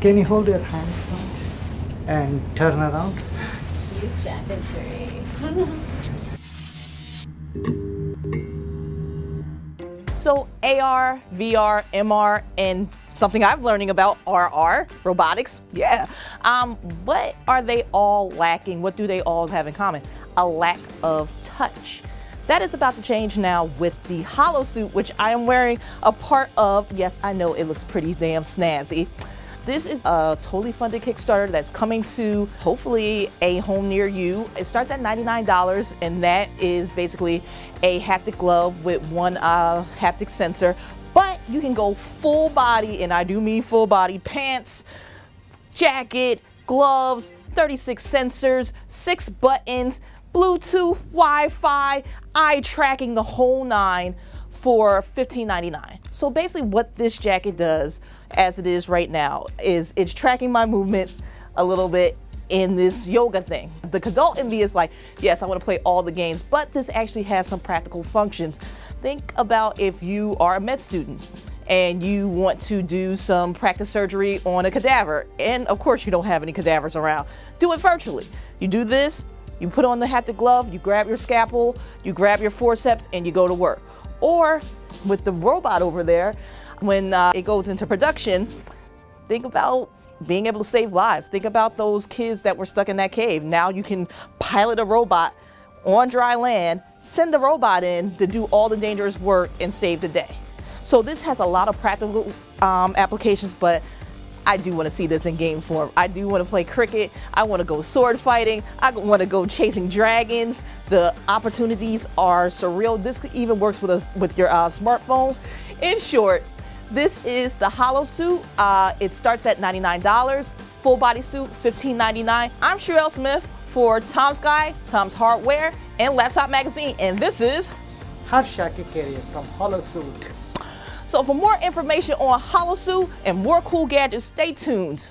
Can you hold your hand and turn around? Cute jacket tree. So AR, VR, MR, and something I'm learning about RR, robotics. Yeah. Um, what are they all lacking? What do they all have in common? A lack of touch. That is about to change now with the Holosuit, which I am wearing a part of. Yes, I know it looks pretty damn snazzy. This is a totally funded Kickstarter that's coming to hopefully a home near you. It starts at $99 and that is basically a haptic glove with one uh, haptic sensor. But you can go full body, and I do mean full body, pants, jacket, gloves, 36 sensors, six buttons, Bluetooth, Wi-Fi, eye tracking, the whole nine for $15.99. So basically what this jacket does as it is right now is it's tracking my movement a little bit in this yoga thing. The adult in me is like, yes, I want to play all the games, but this actually has some practical functions. Think about if you are a med student and you want to do some practice surgery on a cadaver, and of course you don't have any cadavers around, do it virtually. You do this, you put on the haptic glove, you grab your scalpel, you grab your forceps, and you go to work. Or with the robot over there, when uh, it goes into production, think about being able to save lives. Think about those kids that were stuck in that cave. Now you can pilot a robot on dry land, send the robot in to do all the dangerous work and save the day. So this has a lot of practical um, applications, but I do want to see this in game form. I do want to play cricket. I want to go sword fighting. I want to go chasing dragons. The opportunities are surreal. This even works with us with your uh, smartphone. In short, this is the Holosuit. Uh, it starts at $99. Full body suit, $15.99. I'm Sherri L. Smith for Tom's Guide, Tom's Hardware, and Laptop Magazine. And this is Harsha Kikeria from Holosuit. So for more information on Holosuit and more cool gadgets, stay tuned.